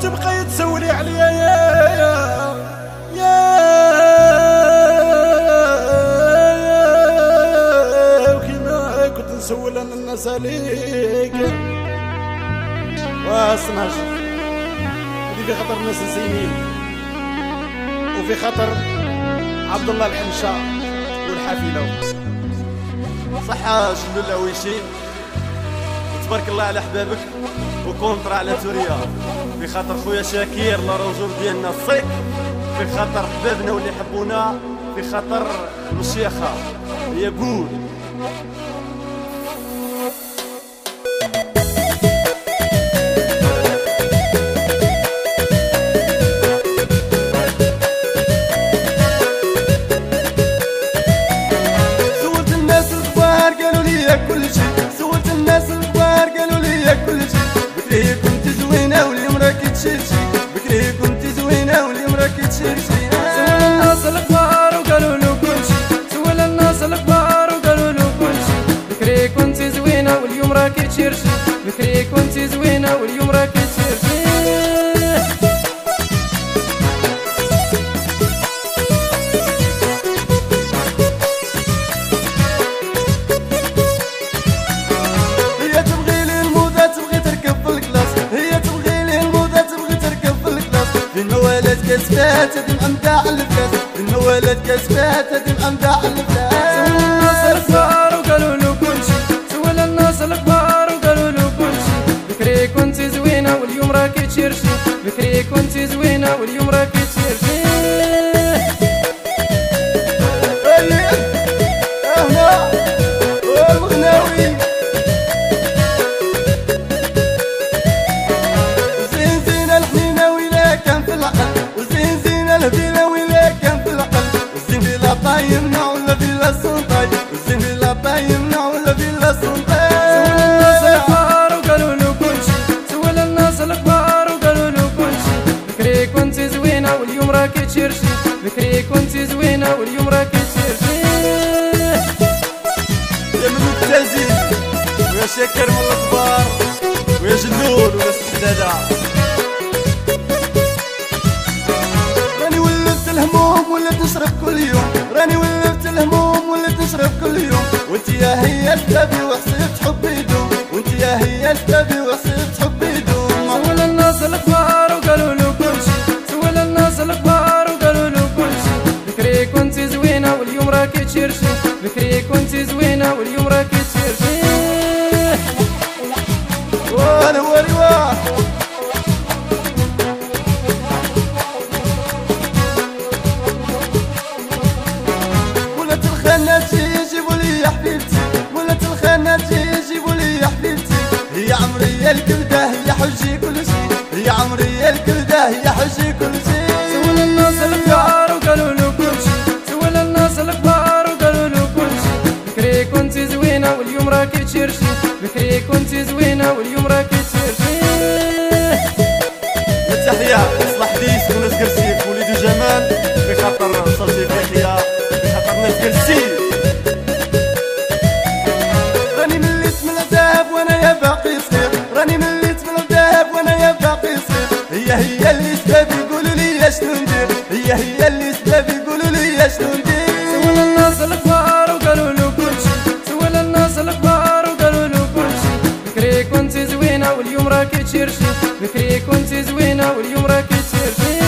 وتبقى تسولي عليا يا يا وكيما كنت نسول أنا الناس عليك. واصناش هذه في خطر الناس الزينين وفي خطر عبد الله الحنشا والحافلة. صحة شنو العويشين تبارك الله على حبابك وكونترا على توريا. في خاطر خويا شاكير لا رجل ديالنا الصيد. في خاطر حبابنا واللي يحبونا. في خاطر المشيخة هي شي. الناس الكبار وقالوا له بكري كنت زوينة واليوم راك تشرشي. بكري كنت زوينة واليوم راك كسبات تدم امداع الفلاس الموالد كسبات تدم امداع الفلاس سول الناس الكبار وقالوا له كل الناس الكبار وقالوا له كل بكري كنت زوينة واليوم راكي تشرشي. بكري كنت زوينة واليوم راكي تشرشي. تشرشي بكري كنت زوينة واليوم راكي تشرشي يا ملوك تازي ويا شكر من الكبار ويا جنون ويا السدادة ولا تشرب كل يوم راني ولفت الهموم ولا تشرب كل يوم وانت يا هي التبي وحسيت حبي يدوم وانت يا هي التبي راكي تشرشي بكري كنت زوينة واليوم راكي تشرشي وأنا هو رواح الكلدة يا حجي كل شيء يا عمري الكلدة يا حجي كل شيء سول واليوم راكي تشرشي بكري كنت زوينة واليوم راكي تشرشي التحيه صلاح ديس وناس كرسيف وليد جمال في خاطر صلتي افريقيا في خاطر ناس كرسيف راني مليت من العذاب وأنا يا باقي صغير. راني مليت من الذهب وأنا يا باقي صغير. هي هي اللي سبب يقولوا لي شنو ندير. هي هي اللي سبب يقولوا لي شنو ندير. سول الناس الكبار واليوم راكي تشرشي بكري كنت زوينة واليوم راكي تشرشي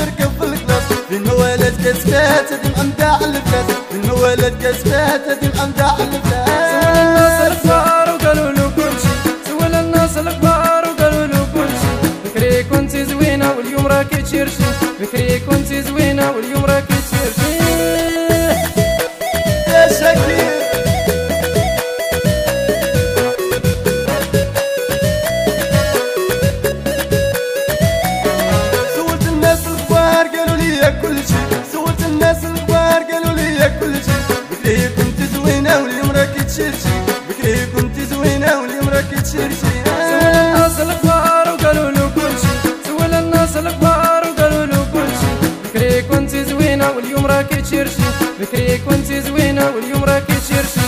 أمداع الفلاس الموالد كسبات تدم أمداع الفلاس سول الناس واليوم راكي تشرشي بكري كنتي زوينه واليوم راكي تشرشي يا شكيب سولت الناس الكبار قالوا لي سولت الناس الكبار قالوا لي بكري كنتي زوينه واليوم راكي بكري كنتي زوينه واليوم راكي تشرشي واليوم راكي تشرشي بكري كنتي زوينة واليوم راكي تشرشي.